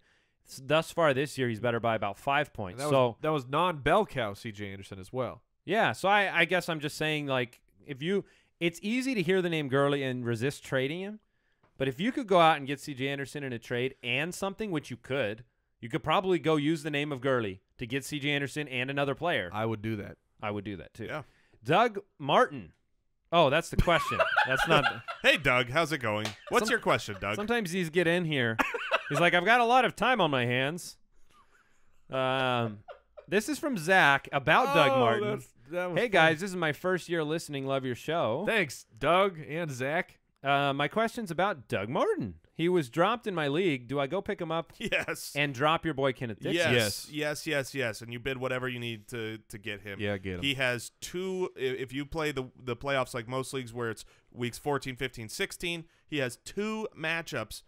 S3: Thus far this year, he's better by about five points.
S4: that
S3: so
S4: was, that was non bell cow C.J. Anderson as well.
S3: yeah, so I, I guess I'm just saying like if you, it's easy to hear the name Gurley and resist trading him, but if you could go out and get C.J. Anderson in a trade and something, which you could, You could probably go use the name of Gurley to get C.J. Anderson and another player.
S4: I would do that.
S3: I would do that too.
S1: Yeah.
S3: Doug Martin. Oh, that's the question. that's not. The,
S1: Hey, Doug, how's it going? What's
S3: Some-
S1: your question, Doug?
S3: sometimes these get in here. He's like, I've got a lot of time on my hands. Um, this is from Zach about Doug
S4: Oh,
S3: Martin.
S4: that's- that was
S3: Hey
S4: fun.
S3: guys, this is my first year listening. Love your show.
S4: Thanks, Doug and Zach.
S3: Uh, my question's about Doug Martin. He was dropped in my league. Do I go pick him up
S1: yes.
S3: and drop your boy Kenneth Dixon?
S1: Yes,
S4: Yes.
S1: yes, yes, yes, and you bid whatever you need to to get him.
S4: Yeah, get him.
S1: He has two. If you play the the playoffs like most leagues, where it's weeks 14, 15, 16, he has two matchups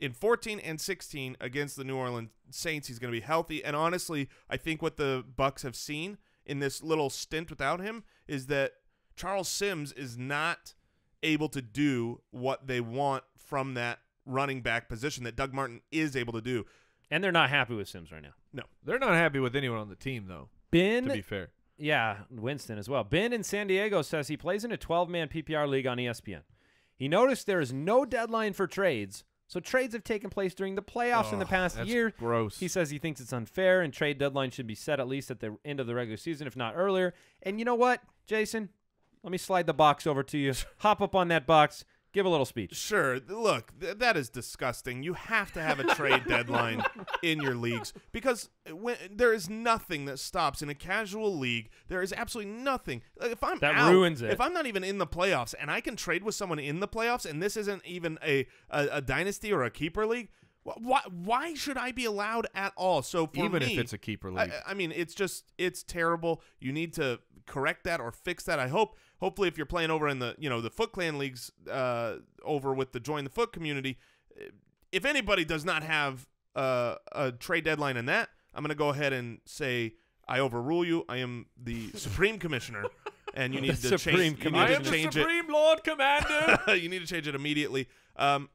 S1: in 14 and 16 against the New Orleans Saints. He's going to be healthy, and honestly, I think what the Bucks have seen in this little stint without him is that Charles Sims is not able to do what they want from that running back position that Doug Martin is able to do.
S3: And they're not happy with Sims right now.
S1: No.
S4: They're not happy with anyone on the team, though.
S3: Ben,
S4: To be fair,
S3: yeah, Winston as well. Ben in San Diego says he plays in a 12-man PPR league on ESPN. He noticed there is no deadline for trades, so trades have taken place during the playoffs in the
S1: Oh,
S3: past
S4: that's
S3: year.
S4: gross.
S3: He says he thinks it's unfair and trade deadline should be set at least at the end of the regular season, if not earlier. And you know what, Jason? Let me slide the box over to you. Hop up on that box. Give a little speech.
S1: Sure. Look, th- that is disgusting. You have to have a trade deadline in your leagues because when, there is nothing that stops in a casual league. There is absolutely nothing. Like, if I'm
S3: That
S1: out,
S3: ruins it.
S1: If I'm not even in the playoffs and I can trade with someone in the playoffs, and this isn't even a a, a dynasty or a keeper league, why why should I be allowed at all? So for
S4: even
S1: me,
S4: if it's a keeper
S1: I,
S4: league,
S1: I mean, it's just it's terrible. You need to correct that or fix that. I hope. Hopefully, if you're playing over in the you know the Foot Clan leagues, uh, over with the Join the Foot community, eh, if anybody does not have uh, a trade deadline in that, I'm gonna go ahead and say I overrule you. I am the Supreme Commissioner, and you need
S3: The
S1: to
S3: Supreme
S1: change. You
S4: I
S1: need
S4: am
S1: to
S4: the
S1: change
S4: Supreme Lord Commander.
S1: it. you need to change it immediately. Um,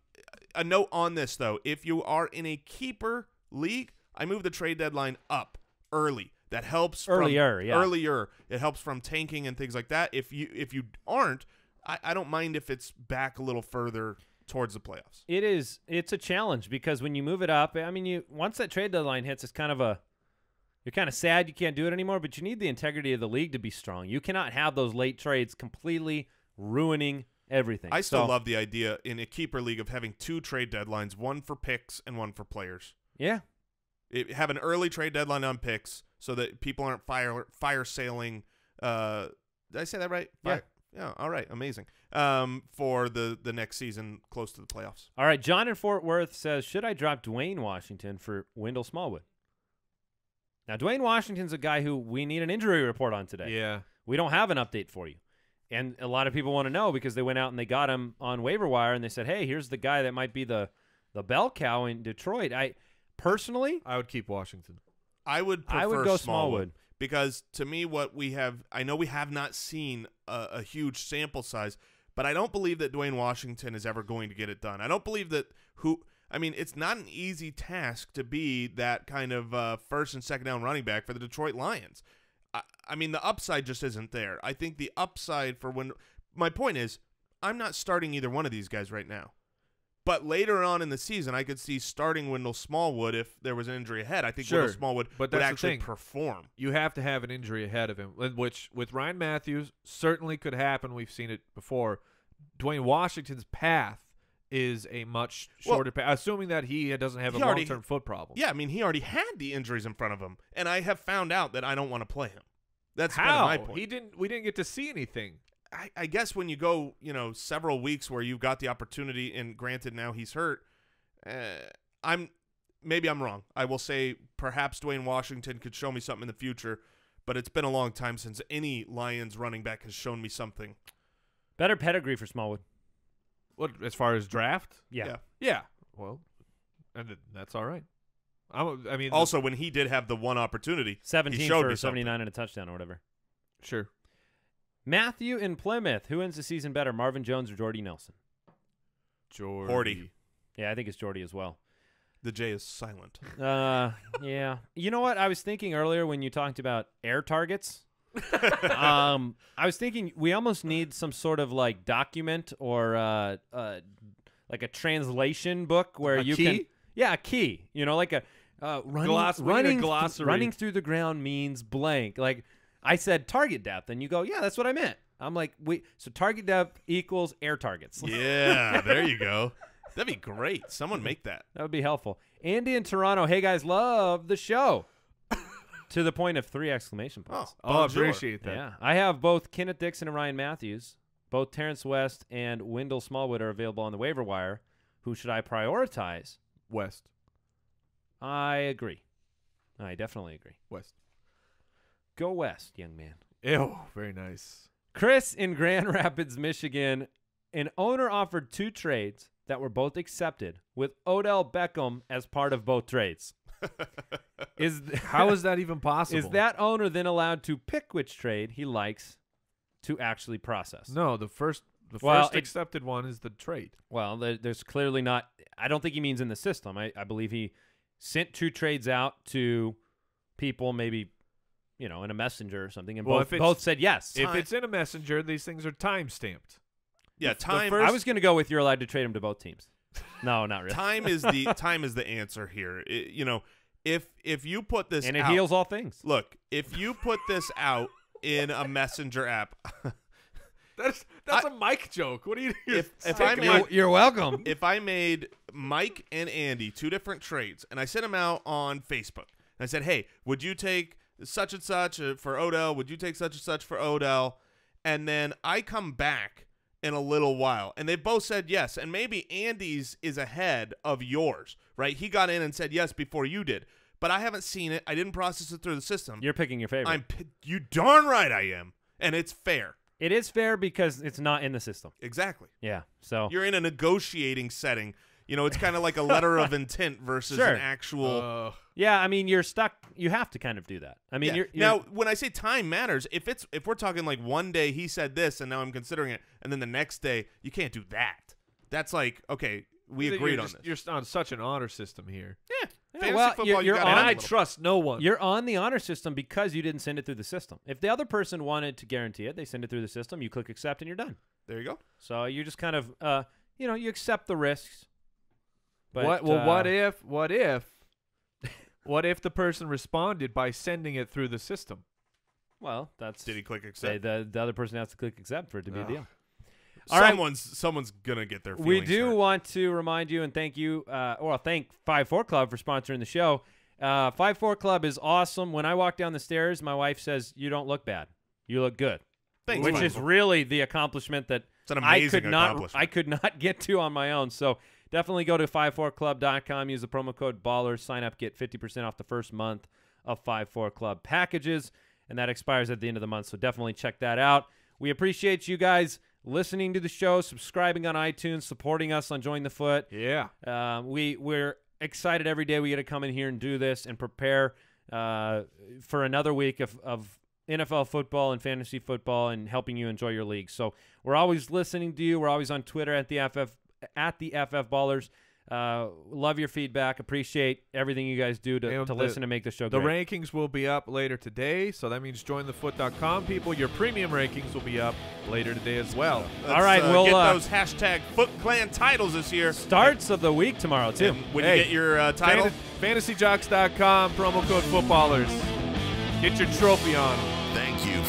S1: a note on this though: if you are in a keeper league, I move the trade deadline up early. That helps from-
S3: Earlier, yeah.
S1: earlier. It helps from tanking and things like that. If you if you aren't, I, I don't mind if it's back a little further towards the playoffs.
S3: It is. It's a challenge because when you move it up, I mean, you once that trade deadline hits, it's kind of a. You're kind of sad you can't do it anymore, but you need the integrity of the league to be strong. You cannot have those late trades completely ruining everything.
S1: I still
S3: So,
S1: love the idea in a keeper league of having two trade deadlines, one for picks and one for players.
S3: Yeah,
S1: It, have an early trade deadline on picks so that people aren't fire fire sailing. Uh, did I say that right?
S3: Yeah.
S1: Yeah. All right. Amazing. Um, for the the next season, close to the playoffs.
S3: All right, John in Fort Worth says, should I drop Dwayne Washington for Wendell Smallwood? Now, Dwayne Washington's a guy who we need an injury report on today.
S4: yeah,
S3: We don't have an update for you. And a lot of people want to know because they went out and they got him on waiver wire and they said, "Hey, here's the guy that might be the the bell cow in Detroit." I personally,
S4: I would keep Washington.
S1: I would prefer
S3: I would go
S1: Smallwood,
S3: Smallwood.
S1: because to me, what we have, I know we have not seen a, a huge sample size, but I don't believe that Dwayne Washington is ever going to get it done. I don't believe that who. I mean, it's not an easy task to be that kind of uh, first and second down running back for the Detroit Lions. I, I mean, the upside just isn't there. I think the upside for when my point is, I'm not starting either one of these guys right now. But later on in the season, I could see starting Wendell Smallwood if there was an injury ahead. I think
S4: Sure,
S1: Wendell Smallwood
S4: but
S1: would actually perform.
S4: You have to have an injury ahead of him, uh, which with Ryan Mathews certainly could happen. We've seen it before. Dwayne Washington's path is a much
S1: Well-
S4: shorter path, assuming that he doesn't have a
S1: already-
S4: long-term foot problem.
S1: Yeah, I mean, he already had the injuries in front of him, and I have found out that I don't want to play him. That's kind of my point.
S4: he didn't? We didn't get to see anything.
S1: I, I guess when you go, you know, several weeks where you've got the opportunity, and granted now he's hurt, uh, I'm maybe I'm wrong. I will say perhaps Dwayne Washington could show me something in the future, but it's been a long time since any Lions running back has shown me something.
S3: better pedigree for Smallwood.
S4: What as far as draft?
S3: Yeah.
S1: Yeah.
S4: Yeah. Well, and that's all right. I'm, I mean,
S1: Also, when he did have the one opportunity,
S3: 17
S1: he showed
S3: for
S1: me
S3: 79 and a touchdown or whatever.
S4: sure.
S3: Matthew in Plymouth, who ends the season better, Marvin Jones or Jordy Nelson?
S4: Jordy.
S1: Horty.
S3: Yeah, I think it's Jordy as well.
S1: The J is silent.
S3: Uh, yeah. You know what? I was thinking earlier when you talked about air targets. um, I was thinking we almost need some sort of like document or uh, uh, like a translation book where
S4: A
S3: you
S4: key?
S3: can, yeah, a key. You know, like a uh, running,
S4: Gloss- we a
S3: running, th-
S4: glossary.
S3: running through the ground means blank. Like I said, target depth, and you go, yeah, that's what I meant. I'm like, wait, so target depth equals air targets.
S1: Yeah, there you go. That'd be great. Someone make that.
S3: That would be helpful. Andy in Toronto, hey guys, love the show. to the point of three exclamation
S1: Oh,
S3: points.
S4: Oh, I appreciate that.
S3: yeah, I have both Kenneth Dixon and Ryan Mathews. Both Terrance West and Wendell Smallwood are available on the waiver wire. Who should I prioritize?
S4: West.
S3: I agree. I definitely agree.
S4: West.
S3: Go West, young man.
S4: Ew, very nice.
S3: Chris in Grand Rapids, Michigan. An owner offered two trades that were both accepted with Odell Beckham as part of both trades. is th-
S4: How is that even possible?
S3: is that owner then allowed to pick which trade he likes to actually process?
S4: No, the first the
S3: Well,
S4: first
S3: it-
S4: accepted one is the trade.
S3: Well, there, there's clearly not. I don't think he means in the system. I, I believe he sent two trades out to people, maybe you know, in a messenger or something, and
S4: Well,
S3: both both said yes.
S4: If
S1: Time-
S4: it's in a messenger, these things are time stamped.
S1: Yeah,
S3: The
S1: time.
S3: I was going to go with you're allowed to trade them to both teams. No, not really.
S1: time is the time is the answer here. It- you know, if if you put this
S3: and it
S1: out,
S3: heals all things.
S1: Look, if you put this out in a messenger app,
S4: That's that's a Mike joke. What are you?
S1: If- if I
S4: my-
S1: made-
S3: You're, you're welcome.
S1: if I made Mike and Andy two different trades and I sent them out on Facebook, and I said, "Hey, would you take such and such uh, for Odell? Would you take such and such for Odell?" And then I come back in a little while, and they both said yes, and maybe Andy's is ahead of yours, right? He got in and said yes before you did, but I haven't seen it. I didn't process it through the system.
S3: You're picking your favorite.
S1: I'm you darn right I am, and it's fair.
S3: it is fair because it's not in the system.
S1: Exactly.
S3: Yeah. So
S1: You're in a negotiating setting. You know, it's kind of like a letter of intent versus
S3: Sure.
S1: an actual.
S4: Uh,
S3: yeah, I mean, you're stuck. You have to kind of do that. I mean,
S1: Yeah.
S3: you're, you're
S1: now, when I say time matters, if it's if we're talking like one day he said this and now I'm considering it, and then the next day you can't do that. That's like okay, we
S4: you're
S1: agreed on
S4: just-
S1: this.
S4: You're on such an honor system here,
S1: yeah,
S3: Yeah,
S1: fantasy
S3: well,
S1: football,
S3: you're-
S1: you
S3: you're
S1: gotta
S3: on-
S4: and
S1: a
S4: I
S1: little-
S4: trust no one.
S3: You're on the honor system because you didn't send it through the system. If the other person wanted to guarantee it, they send it through the system. You click accept and you're done.
S1: There you go.
S3: So you just kind of, uh, you know, you accept the risks. But,
S4: what? Well,
S3: uh,
S4: what if? What if? what if the person responded by sending it through the system?
S3: Well, that's
S1: Did he click
S3: say
S1: accept?
S3: the the other person has to click accept for it to be a deal. All right.
S1: someone's someone's gonna get their.
S3: We do
S1: hurt.
S3: want to remind you and thank you, uh, or thank Five Four Club for sponsoring the show. Uh, Five Four Club is awesome. When I walk down the stairs, my wife says, "You don't look bad. You look good,"
S1: Thanks,
S3: which is really the accomplishment that
S1: It's an
S3: I could not. I could not get to on my own. So definitely go to 54club.com, use the promo code ballers, sign up, get 50% off the first month of 54 Club packages, and that expires at the end of the month. So definitely check that out. We appreciate you guys listening to the show, subscribing on iTunes, supporting us on Join the Foot.
S4: Yeah.
S3: Um, we we're excited every day we get to come in here and do this and prepare uh, for another week of, of NFL football and fantasy football and helping you enjoy your league. So we're always listening to you. We're always on Twitter at the FF at the FF Ballers. Uh, love your feedback. Appreciate everything you guys do to,
S4: And
S3: to
S4: the-
S3: listen and make the show
S4: The
S3: great.
S4: rankings will be up later today, so that means jointhefoot.com people. Your premium rankings will be up later today as well.
S1: Let's,
S3: All right,
S1: uh,
S3: we'll,
S1: get
S3: uh,
S1: those hashtag Foot Clan titles this year.
S3: Starts of the week tomorrow too.
S1: And when
S4: Hey,
S1: you get your uh, title,
S4: Fan- FantasyJocks.com promo code footballers. Get your trophy on.